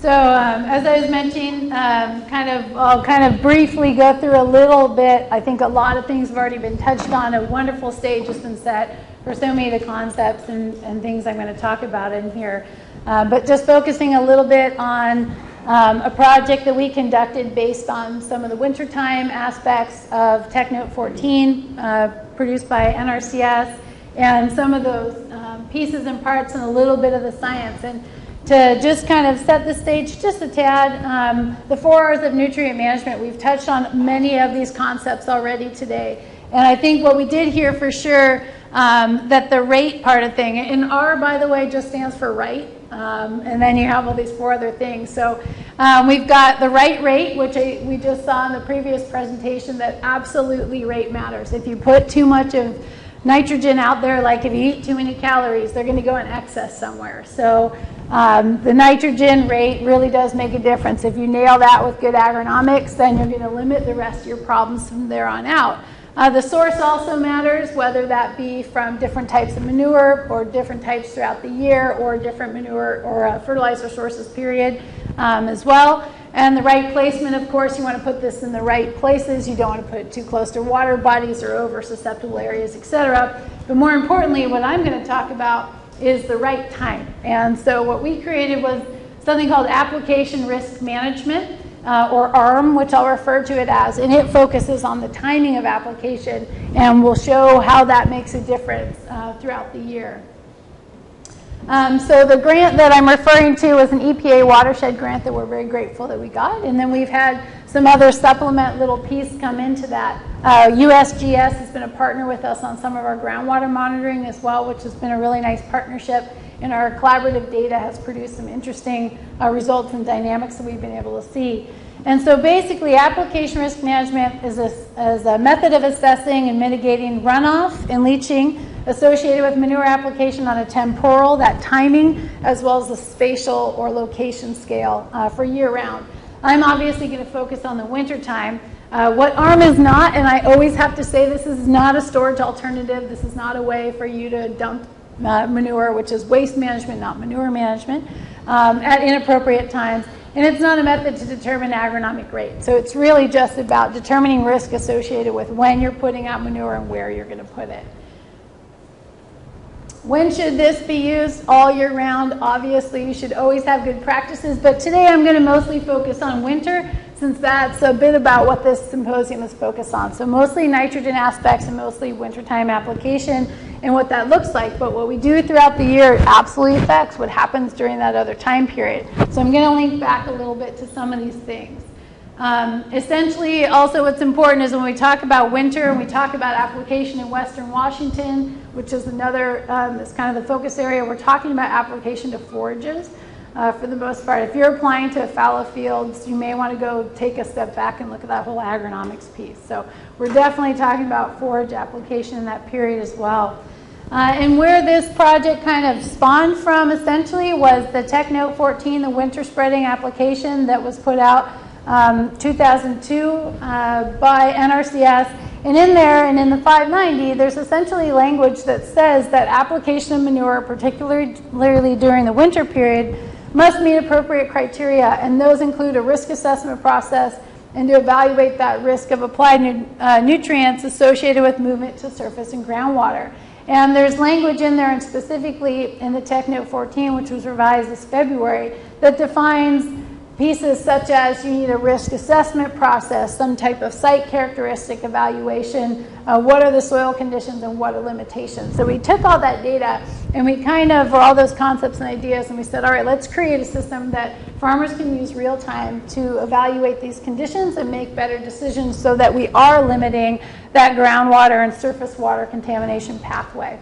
So um, as I was mentioning, um, kind of, I'll kind of briefly go through a little bit. I think a lot of things have already been touched on. A wonderful stage has been set for so many of the concepts and, and things I'm going to talk about in here. Uh, but just focusing a little bit on um, a project that we conducted based on some of the wintertime aspects of TechNote 14 uh, produced by NRCS and some of those um, pieces and parts and a little bit of the science. And to just kind of set the stage just a tad, um, the four R's of nutrient management, we've touched on many of these concepts already today. And I think what we did here for sure, um, that the rate part of thing, and R, by the way, just stands for right. Um, and then you have all these four other things. So um, we've got the right rate, which I, we just saw in the previous presentation, that absolutely rate matters. If you put too much of nitrogen out there, like if you eat too many calories, they're going to go in excess somewhere. So um, the nitrogen rate really does make a difference. If you nail that with good agronomics, then you're going to limit the rest of your problems from there on out. Uh, the source also matters, whether that be from different types of manure or different types throughout the year or different manure or uh, fertilizer sources, period, um, as well. And the right placement, of course, you want to put this in the right places. You don't want to put it too close to water bodies or over susceptible areas, etc. But more importantly, what I'm going to talk about is the right time. And so what we created was something called application risk management uh, or ARM, which I'll refer to it as, and it focuses on the timing of application and will show how that makes a difference uh, throughout the year. Um, so the grant that I'm referring to was an EPA watershed grant that we're very grateful that we got, and then we've had some other supplement little piece come into that. Uh, USGS has been a partner with us on some of our groundwater monitoring as well, which has been a really nice partnership and our collaborative data has produced some interesting uh, results and dynamics that we've been able to see. And so basically, application risk management is a, is a method of assessing and mitigating runoff and leaching associated with manure application on a temporal, that timing, as well as the spatial or location scale uh, for year round. I'm obviously going to focus on the winter time. Uh, what ARM is not, and I always have to say this is not a storage alternative. This is not a way for you to dump uh, manure, which is waste management, not manure management, um, at inappropriate times. And it's not a method to determine agronomic rate. So it's really just about determining risk associated with when you're putting out manure and where you're going to put it. When should this be used? All year round. Obviously, you should always have good practices, but today I'm going to mostly focus on winter since that's a bit about what this symposium is focused on. So mostly nitrogen aspects and mostly wintertime application and what that looks like. But what we do throughout the year absolutely affects what happens during that other time period. So I'm going to link back a little bit to some of these things. Um, essentially, also what's important is when we talk about winter and we talk about application in Western Washington, which is another, um, is kind of the focus area, we're talking about application to forages uh, for the most part. If you're applying to fallow fields, you may want to go take a step back and look at that whole agronomics piece. So we're definitely talking about forage application in that period as well. Uh, and where this project kind of spawned from essentially was the TechNote 14, the winter spreading application that was put out um, 2002 uh, by NRCS. And in there and in the 590, there's essentially language that says that application of manure, particularly during the winter period, must meet appropriate criteria, and those include a risk assessment process and to evaluate that risk of applied nu uh, nutrients associated with movement to surface and groundwater. And there's language in there, and specifically in the Tech Note 14, which was revised this February, that defines Pieces such as you need a risk assessment process, some type of site characteristic evaluation, uh, what are the soil conditions and what are limitations. So we took all that data and we kind of, all those concepts and ideas, and we said, all right, let's create a system that farmers can use real time to evaluate these conditions and make better decisions so that we are limiting that groundwater and surface water contamination pathway.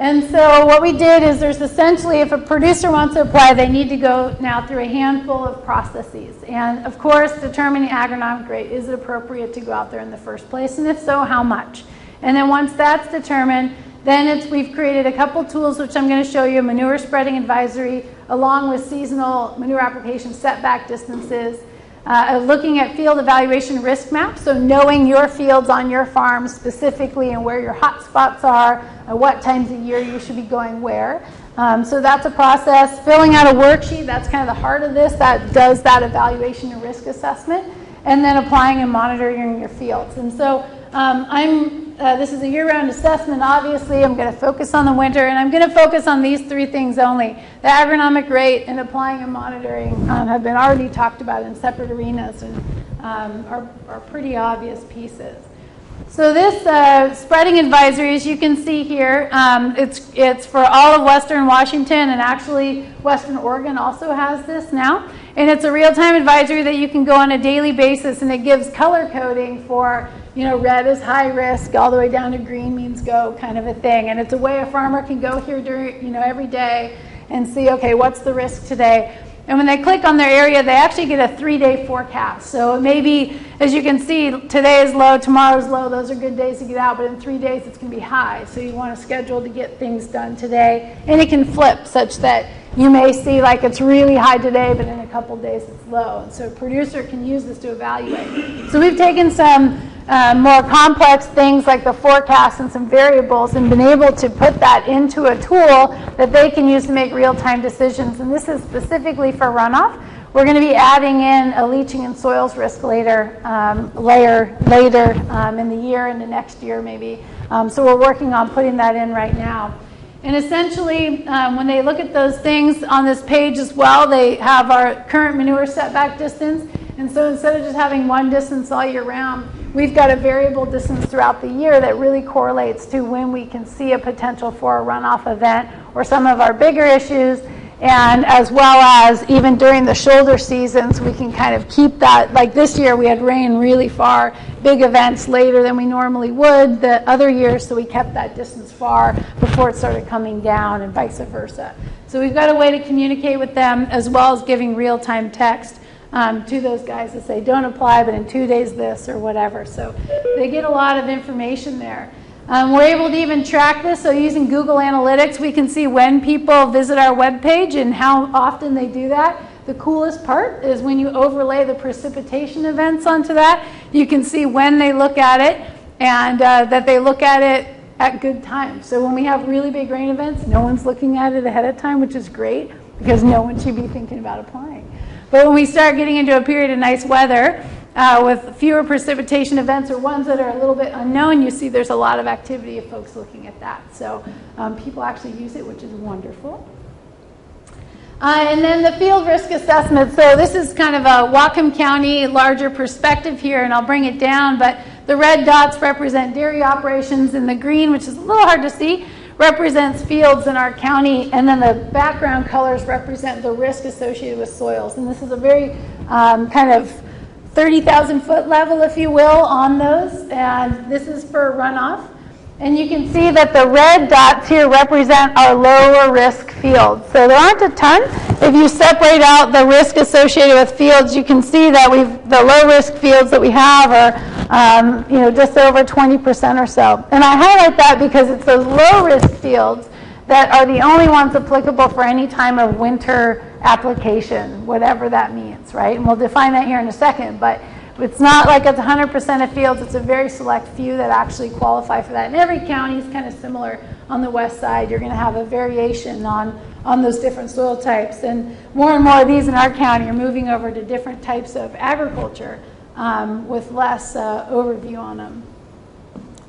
And so what we did is there's essentially, if a producer wants to apply, they need to go now through a handful of processes. And of course, determining agronomic rate, is it appropriate to go out there in the first place? And if so, how much? And then once that's determined, then it's, we've created a couple tools, which I'm going to show you, a manure spreading advisory, along with seasonal manure application setback distances, uh, looking at field evaluation risk maps, so knowing your fields on your farm specifically and where your hot spots are, what times of year you should be going where. Um, so that's a process. Filling out a worksheet, that's kind of the heart of this, that does that evaluation and risk assessment, and then applying and monitoring your fields. And so um, I'm, uh, this is a year-round assessment, obviously. I'm going to focus on the winter, and I'm going to focus on these three things only. The agronomic rate and applying and monitoring um, have been already talked about in separate arenas and um, are, are pretty obvious pieces. So this uh, spreading advisory, as you can see here, um, it's, it's for all of Western Washington and actually Western Oregon also has this now. And it's a real-time advisory that you can go on a daily basis and it gives color coding for, you know, red is high risk, all the way down to green means go kind of a thing. And it's a way a farmer can go here during, you know, every day and see, okay, what's the risk today? And when they click on their area, they actually get a three-day forecast. So maybe, as you can see, today is low, tomorrow's low. Those are good days to get out, but in three days it's going to be high. So you want to schedule to get things done today. And it can flip such that you may see like it's really high today, but in a couple days it's low. And so a producer can use this to evaluate. So we've taken some uh, more complex things like the forecast and some variables and been able to put that into a tool that they can use to make real-time decisions. And this is specifically for runoff. We're going to be adding in a leaching and soils risk later, um, layer later um, in the year, in the next year maybe. Um, so we're working on putting that in right now. And essentially, um, when they look at those things on this page as well, they have our current manure setback distance. And so instead of just having one distance all year round, we've got a variable distance throughout the year that really correlates to when we can see a potential for a runoff event or some of our bigger issues. And as well as even during the shoulder seasons, we can kind of keep that. Like this year, we had rain really far, big events later than we normally would the other years, so we kept that distance far before it started coming down and vice versa. So we've got a way to communicate with them as well as giving real time text um, to those guys to say, don't apply, but in two days this or whatever. So they get a lot of information there. Um, we're able to even track this, so using Google Analytics, we can see when people visit our webpage and how often they do that. The coolest part is when you overlay the precipitation events onto that, you can see when they look at it and uh, that they look at it at good times. So when we have really big rain events, no one's looking at it ahead of time, which is great because no one should be thinking about applying. But when we start getting into a period of nice weather uh, with fewer precipitation events or ones that are a little bit unknown, you see there's a lot of activity of folks looking at that. So um, people actually use it, which is wonderful. Uh, and then the field risk assessment. So this is kind of a Whatcom County larger perspective here, and I'll bring it down. But the red dots represent dairy operations, and the green, which is a little hard to see, represents fields in our county, and then the background colors represent the risk associated with soils. And this is a very um, kind of 30,000 foot level, if you will, on those. And this is for runoff. And you can see that the red dots here represent our lower risk fields. So there aren't a ton. If you separate out the risk associated with fields, you can see that we've the low risk fields that we have are um, you know just over 20% or so. And I highlight that because it's those low risk fields that are the only ones applicable for any time of winter application, whatever that means, right? And we'll define that here in a second, but it's not like it's 100% of fields. It's a very select few that actually qualify for that. And every county is kind of similar on the west side. You're going to have a variation on, on those different soil types. And more and more of these in our county are moving over to different types of agriculture um, with less uh, overview on them.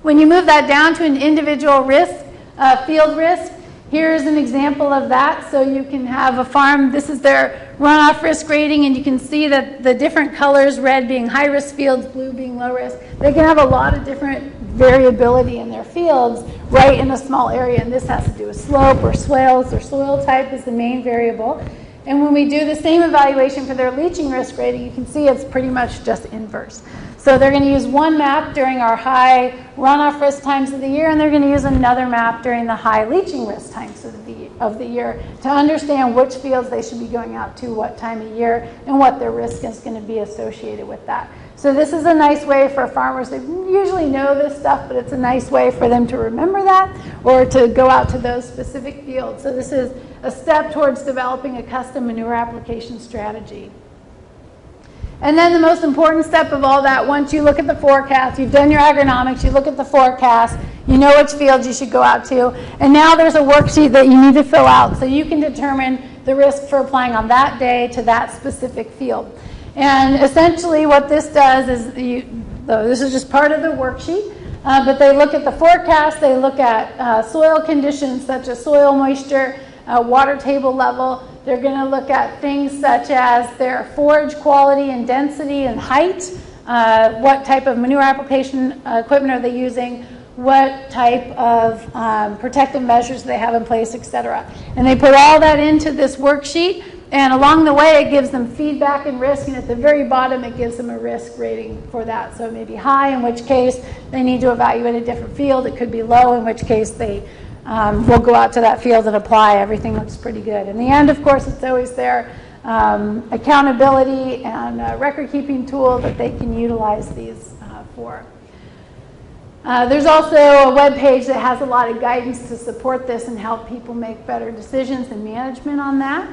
When you move that down to an individual risk, uh, field risk, Here's an example of that. So you can have a farm, this is their runoff risk rating, and you can see that the different colors, red being high risk fields, blue being low risk, they can have a lot of different variability in their fields right in a small area. And this has to do with slope or swales or soil type is the main variable. And when we do the same evaluation for their leaching risk rating, you can see it's pretty much just inverse. So they're going to use one map during our high runoff risk times of the year, and they're going to use another map during the high leaching risk times of the, of the year to understand which fields they should be going out to, what time of year, and what their risk is going to be associated with that. So this is a nice way for farmers. They usually know this stuff, but it's a nice way for them to remember that or to go out to those specific fields. So this is a step towards developing a custom manure application strategy. And then the most important step of all that, once you look at the forecast, you've done your agronomics, you look at the forecast, You know which fields you should go out to. And now there's a worksheet that you need to fill out so you can determine the risk for applying on that day to that specific field. And essentially what this does is, you, this is just part of the worksheet, uh, but they look at the forecast, they look at uh, soil conditions such as soil moisture, uh, water table level. They're going to look at things such as their forage quality and density and height, uh, what type of manure application uh, equipment are they using, what type of um, protective measures they have in place, etc. And they put all that into this worksheet, and along the way, it gives them feedback and risk, and at the very bottom, it gives them a risk rating for that. So it may be high, in which case they need to evaluate a different field. It could be low, in which case they um, will go out to that field and apply. Everything looks pretty good. In the end, of course, it's always their Um, accountability and record keeping tool that they can utilize these uh, for. Uh, there's also a web page that has a lot of guidance to support this and help people make better decisions and management on that.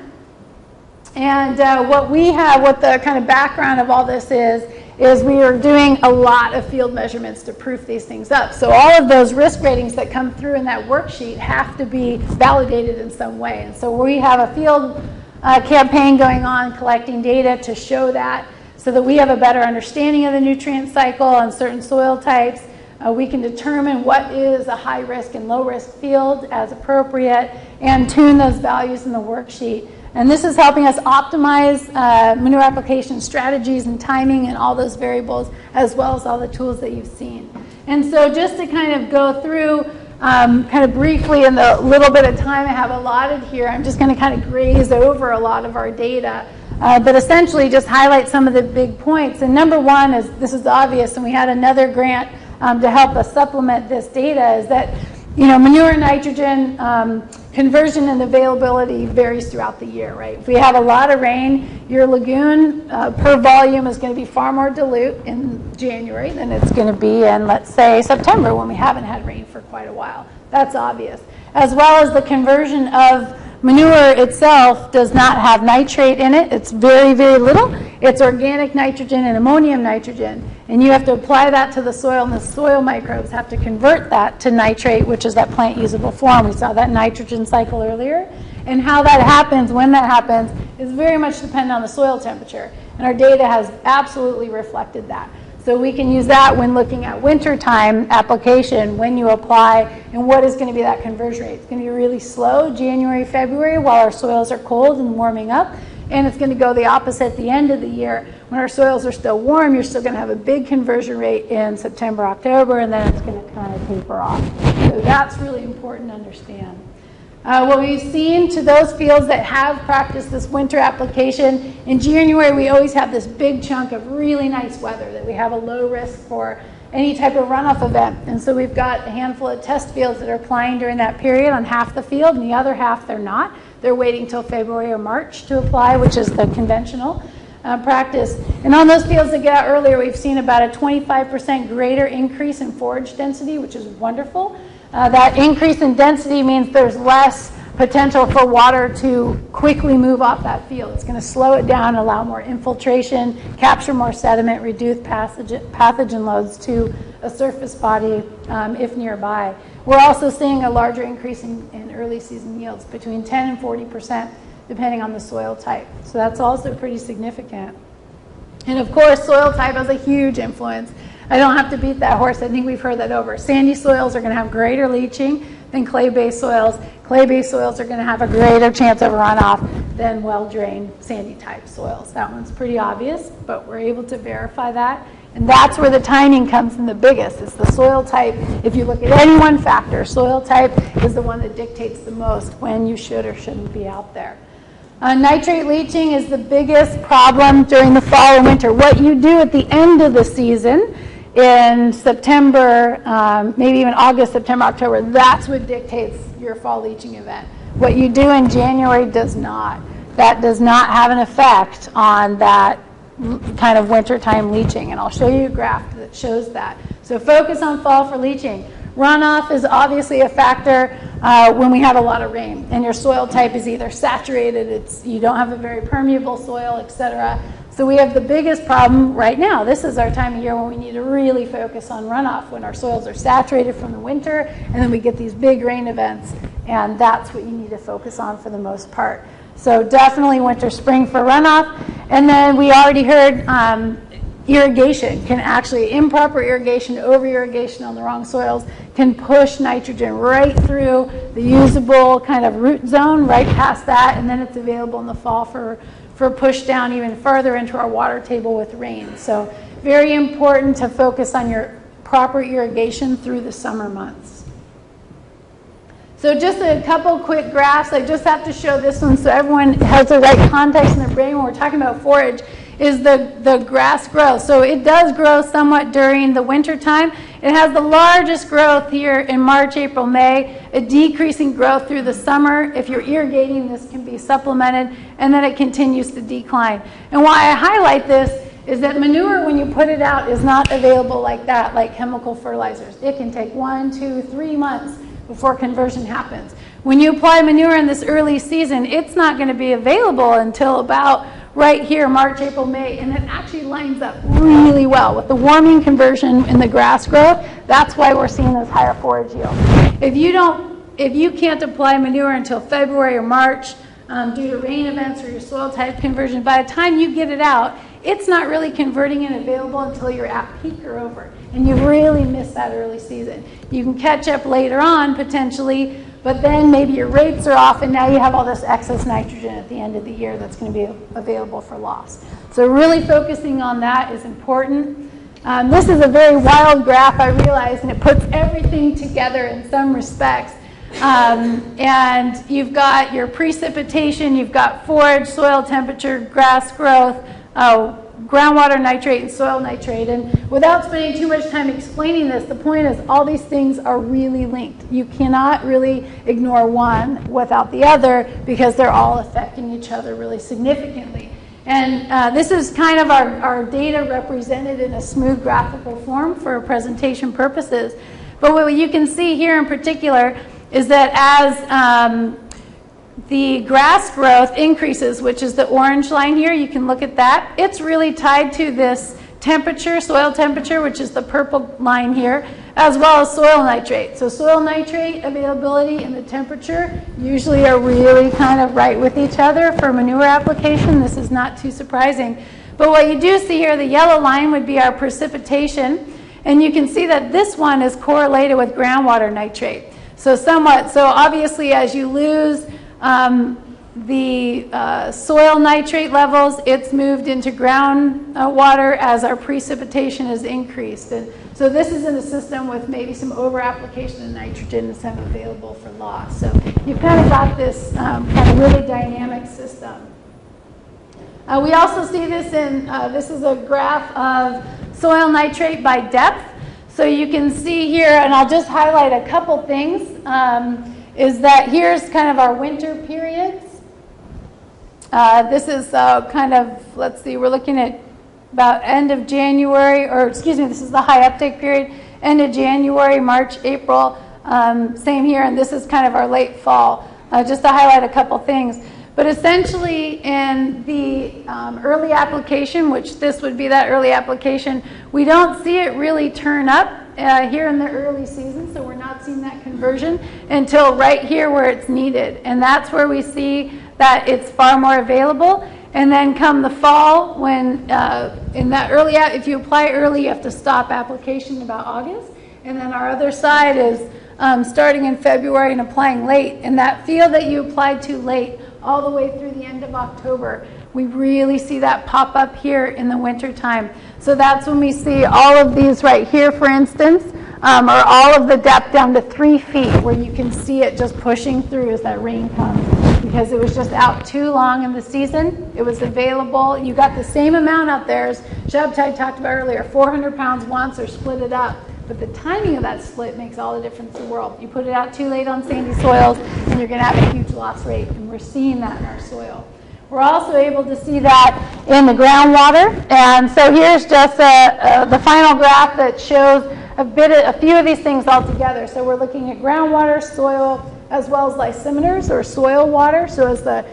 And uh, what we have, what the kind of background of all this is, is we are doing a lot of field measurements to proof these things up. So all of those risk ratings that come through in that worksheet have to be validated in some way. And so we have a field uh, campaign going on collecting data to show that so that we have a better understanding of the nutrient cycle on certain soil types uh, we can determine what is a high risk and low risk field as appropriate and tune those values in the worksheet. And this is helping us optimize uh, manure application strategies and timing and all those variables, as well as all the tools that you've seen. And so, just to kind of go through, um, kind of briefly, in the little bit of time I have allotted here, I'm just going to kind of graze over a lot of our data. Uh, but essentially, just highlight some of the big points. And number one is this is obvious, and we had another grant um, to help us supplement this data is that you know manure nitrogen um, conversion and availability varies throughout the year right if we have a lot of rain your lagoon uh, per volume is going to be far more dilute in january than it's going to be in let's say september when we haven't had rain for quite a while that's obvious as well as the conversion of Manure itself does not have nitrate in it. It's very, very little. It's organic nitrogen and ammonium nitrogen. And you have to apply that to the soil, and the soil microbes have to convert that to nitrate, which is that plant usable form. We saw that nitrogen cycle earlier. And how that happens, when that happens, is very much dependent on the soil temperature. And our data has absolutely reflected that. So we can use that when looking at wintertime application, when you apply, and what is going to be that conversion rate. It's going to be really slow, January, February, while our soils are cold and warming up. And it's going to go the opposite at the end of the year. When our soils are still warm, you're still going to have a big conversion rate in September, October, and then it's going to kind of taper off. So that's really important to understand. Uh, what we've seen to those fields that have practiced this winter application, in January we always have this big chunk of really nice weather that we have a low risk for any type of runoff event. And so we've got a handful of test fields that are applying during that period on half the field, and the other half they're not. They're waiting till February or March to apply, which is the conventional uh, practice. And on those fields that get out earlier, we've seen about a 25% greater increase in forage density, which is wonderful. Uh, that increase in density means there's less potential for water to quickly move off that field. It's going to slow it down, allow more infiltration, capture more sediment, reduce pathogen loads to a surface body um, if nearby. We're also seeing a larger increase in, in early season yields, between 10 and 40 percent, depending on the soil type. So that's also pretty significant. And of course, soil type has a huge influence. I don't have to beat that horse. I think we've heard that over. Sandy soils are going to have greater leaching than clay-based soils. Clay-based soils are going to have a greater chance of runoff than well-drained sandy-type soils. That one's pretty obvious, but we're able to verify that. And that's where the timing comes in the biggest. It's the soil type. If you look at any one factor, soil type is the one that dictates the most when you should or shouldn't be out there. Uh, nitrate leaching is the biggest problem during the fall and winter. What you do at the end of the season in September, um, maybe even August, September, October, that's what dictates your fall leaching event. What you do in January does not. That does not have an effect on that kind of wintertime leaching. And I'll show you a graph that shows that. So focus on fall for leaching. Runoff is obviously a factor uh, when we have a lot of rain and your soil type is either saturated, it's, you don't have a very permeable soil, etc. So we have the biggest problem right now. This is our time of year when we need to really focus on runoff, when our soils are saturated from the winter, and then we get these big rain events, and that's what you need to focus on for the most part. So definitely winter, spring for runoff. And then we already heard um, irrigation can actually, improper irrigation, over irrigation on the wrong soils can push nitrogen right through the usable kind of root zone, right past that, and then it's available in the fall for, for push down even further into our water table with rain. So very important to focus on your proper irrigation through the summer months. So just a couple quick graphs. I just have to show this one so everyone has the right context in their brain when we're talking about forage is the, the grass growth. So it does grow somewhat during the winter time. It has the largest growth here in March, April, May, a decreasing growth through the summer. If you're irrigating, this can be supplemented, and then it continues to decline. And why I highlight this is that manure, when you put it out, is not available like that, like chemical fertilizers. It can take one, two, three months before conversion happens. When you apply manure in this early season, it's not going to be available until about right here, March, April, May, and it actually lines up really well with the warming conversion in the grass growth. That's why we're seeing those higher forage yields. If you don't, if you can't apply manure until February or March um, due to rain events or your soil type conversion, by the time you get it out, it's not really converting and available until you're at peak or over. And you really miss that early season. You can catch up later on potentially but then maybe your rates are off, and now you have all this excess nitrogen at the end of the year that's going to be available for loss. So, really focusing on that is important. Um, this is a very wild graph, I realize, and it puts everything together in some respects. Um, and you've got your precipitation, you've got forage, soil temperature, grass growth, uh, groundwater nitrate and soil nitrate. And without spending too much time explaining this, the point is all these things are really linked. You cannot really ignore one without the other because they're all affecting each other really significantly. And uh, this is kind of our, our data represented in a smooth graphical form for presentation purposes. But what you can see here in particular is that as um, the grass growth increases, which is the orange line here. You can look at that. It's really tied to this temperature, soil temperature, which is the purple line here, as well as soil nitrate. So soil nitrate availability and the temperature usually are really kind of right with each other for manure application. This is not too surprising. But what you do see here, the yellow line would be our precipitation. And you can see that this one is correlated with groundwater nitrate. So somewhat, so obviously as you lose um, the uh, soil nitrate levels, it's moved into groundwater uh, as our precipitation is increased. And so this is in a system with maybe some over application of nitrogen and some available for loss. So you've kind of got this um, kind of really dynamic system. Uh, we also see this in, uh, this is a graph of soil nitrate by depth. So you can see here, and I'll just highlight a couple things. Um, is that here's kind of our winter periods. Uh, this is uh, kind of, let's see, we're looking at about end of January, or excuse me, this is the high uptake period, end of January, March, April, um, same here, and this is kind of our late fall. Uh, just to highlight a couple things. But essentially, in the um, early application, which this would be that early application, we don't see it really turn up uh, here in the early season, so we're not seeing that conversion until right here where it's needed. And that's where we see that it's far more available. And then come the fall, when uh, in that early, if you apply early, you have to stop application about August. And then our other side is um, starting in February and applying late. And that field that you applied to late, all the way through the end of October, we really see that pop up here in the winter time. So that's when we see all of these right here, for instance, um, or all of the depth down to three feet where you can see it just pushing through as that rain comes because it was just out too long in the season. It was available. You got the same amount out there as Shabtai talked about earlier, 400 pounds once or split it up. But the timing of that split makes all the difference in the world. You put it out too late on sandy soils, and you're going to have a huge loss rate. And we're seeing that in our soil. We're also able to see that in the groundwater. And so here's just a, a, the final graph that shows a bit, of, a few of these things all together. So we're looking at groundwater, soil, as well as lysimeters or soil water. So as the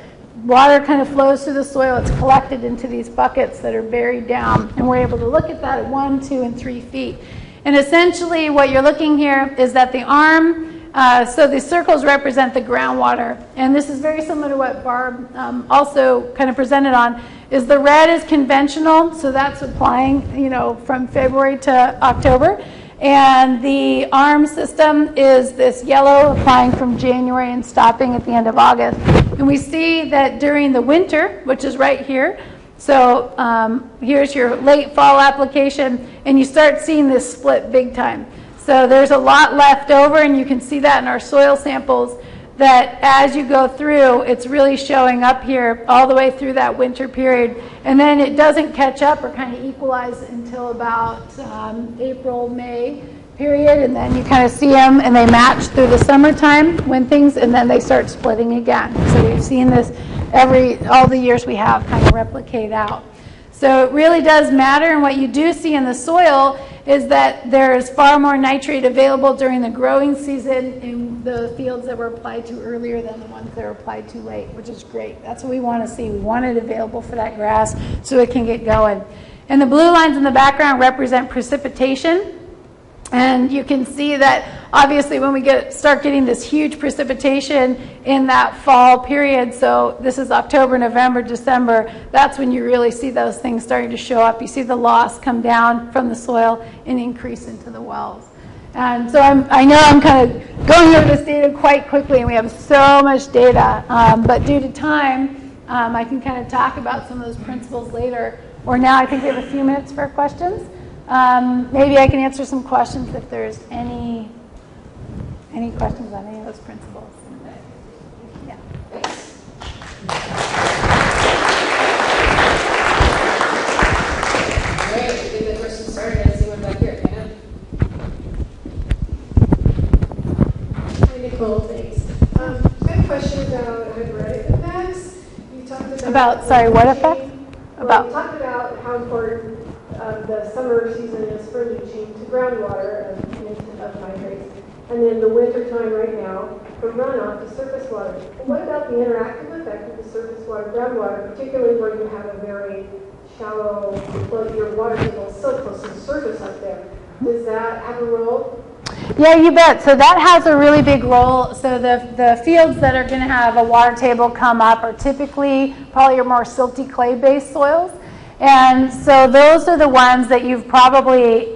water kind of flows through the soil, it's collected into these buckets that are buried down, and we're able to look at that at one, two, and three feet. And essentially, what you're looking here is that the ARM uh, so the circles represent the groundwater, and this is very similar to what Barb um, also kind of presented on. Is the red is conventional, so that's applying, you know, from February to October, and the ARM system is this yellow applying from January and stopping at the end of August. And we see that during the winter, which is right here, so um, here's your late fall application, and you start seeing this split big time. So there's a lot left over, and you can see that in our soil samples that as you go through, it's really showing up here all the way through that winter period. And then it doesn't catch up or kind of equalize until about um, April, May period. And then you kind of see them and they match through the summertime when things, and then they start splitting again. So we've seen this every, all the years we have kind of replicate out. So it really does matter. And what you do see in the soil is that there is far more nitrate available during the growing season in the fields that were applied to earlier than the ones that were applied too late, which is great. That's what we want to see. We want it available for that grass so it can get going. And the blue lines in the background represent precipitation. And you can see that obviously when we get start getting this huge precipitation in that fall period, so this is October, November, December, that's when you really see those things starting to show up. You see the loss come down from the soil and increase into the wells. And so I'm, I know I'm kind of going over this data quite quickly, and we have so much data. Um, but due to time, um, I can kind of talk about some of those principles later. Or now I think we have a few minutes for questions. Um, maybe I can answer some questions if there's any any questions on any of those principles. Yeah. Great, we get the question started. I see one back here. Hannah. Hi, Nichole, thanks. Um, I have a question about hydrotic effects. You talked about. About- sorry, what effect? About how important um, the summer season is for leaching to groundwater of, of nitrates, and then the winter time right for runoff to surface water. What about the interactive effect of the surface water, groundwater, particularly where you have a very shallow, well, your water table so close to the surface up there? Does that have a role? Yeah, you bet. So that has a really big role. So the, the fields that are going to have a water table come up are typically probably your more silty clay-based soils. And so those are the ones that you've probably,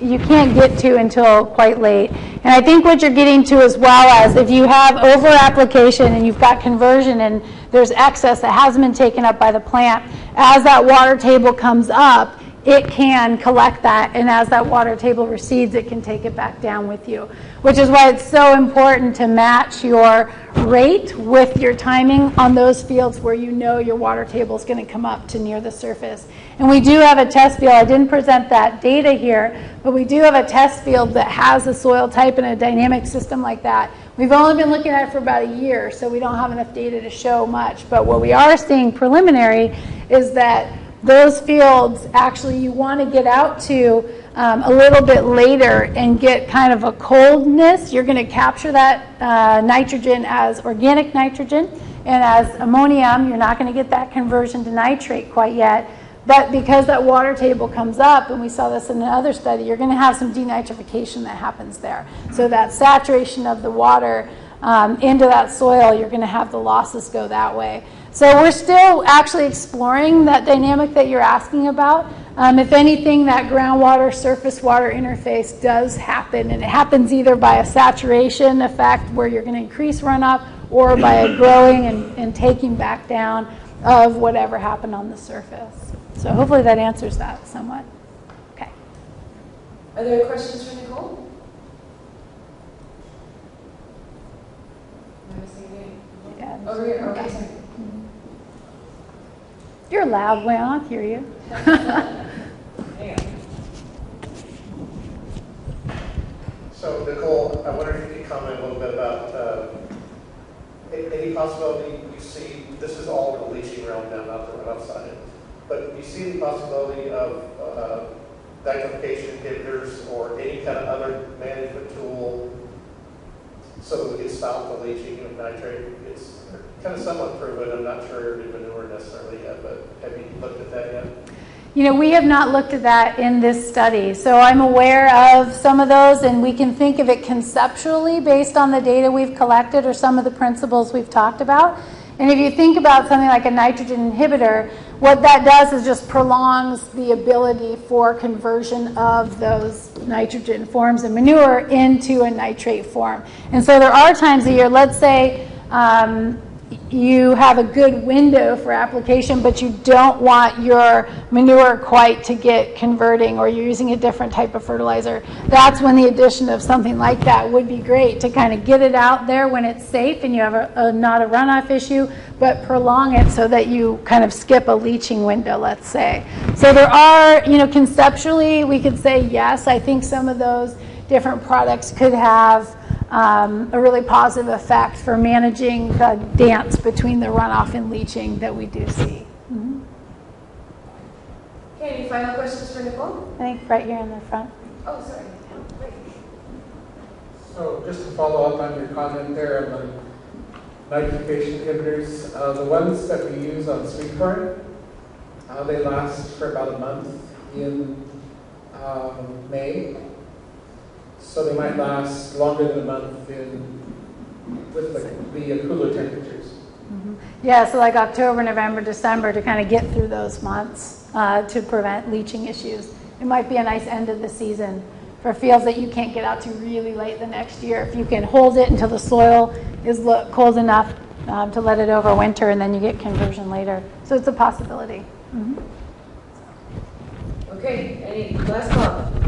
you can't get to until quite late. And I think what you're getting to as well as if you have over application and you've got conversion and there's excess that hasn't been taken up by the plant, as that water table comes up, it can collect that, and as that water table recedes, it can take it back down with you. Which is why it's so important to match your rate with your timing on those fields where you know your water table is going to come up to near the surface. And we do have a test field. I didn't present that data here, but we do have a test field that has a soil type and a dynamic system like that. We've only been looking at it for about a year, so we don't have enough data to show much. But what we are seeing preliminary is that those fields actually you want to get out to um, a little bit later and get kind of a coldness. You're going to capture that uh, nitrogen as organic nitrogen and as ammonium. You're not going to get that conversion to nitrate quite yet. But because that water table comes up, and we saw this in another study, you're going to have some denitrification that happens there. So that saturation of the water um, into that soil, you're going to have the losses go that way. So we're still actually exploring that dynamic that you're asking about. Um, if anything, that groundwater surface water interface does happen, and it happens either by a saturation effect where you're going to increase runoff or by a growing and, and taking back down of whatever happened on the surface. So hopefully that answers that somewhat. Okay. Are there questions for Nichole? Am I missing anything? Yeah. Over here, okay, sorry. You're loud, well, I'll hear you. There you go. So Nichole, I wonder if you could comment a little bit about uh, any possibility you see, this is all in the leaching realm now, not the runoff side, but you see the possibility of uh, inhibitors or any kind of other management tool so that we can stop the leaching of nitrate? It's, kind of somewhat proven, I'm not sure in manure necessarily yet, but have you looked at that yet? You know, we have not looked at that in this study, so I'm aware of some of those, and we can think of it conceptually based on the data we've collected or some of the principles we've talked about. And if you think about something like a nitrogen inhibitor, what that does is just prolongs the ability for conversion of those nitrogen forms of manure into a nitrate form. And so there are times a year, let's say, um, you have a good window for application, but you don't want your manure quite to get converting or you're using a different type of fertilizer, that's when the addition of something like that would be great to kind of get it out there when it's safe and you have a, a not a runoff issue, but prolong it so that you kind of skip a leaching window, let's say. So there are, you know, conceptually, we could say yes, I think some of those different products could have um, a really positive effect for managing the dance between the runoff and leaching that we do see. Mhm. Okay, any final questions for Nichole? I think right here in the front. Oh, sorry. So just to follow up on your comment there on the nitrification inhibitors, uh, the ones that we use on sweet corn, uh, they last for about a month in um, May. So they might last longer than a month in with the, the cooler temperatures. Yeah, so like October, November, December to kind of get through those months uh, to prevent leaching issues. It might be a nice end of the season for fields that you can't get out to really late the next year. If you can hold it until the soil is lo- cold enough um, to let it overwinter and then you get conversion later. So it's a possibility. Mhm. Okay, any last call?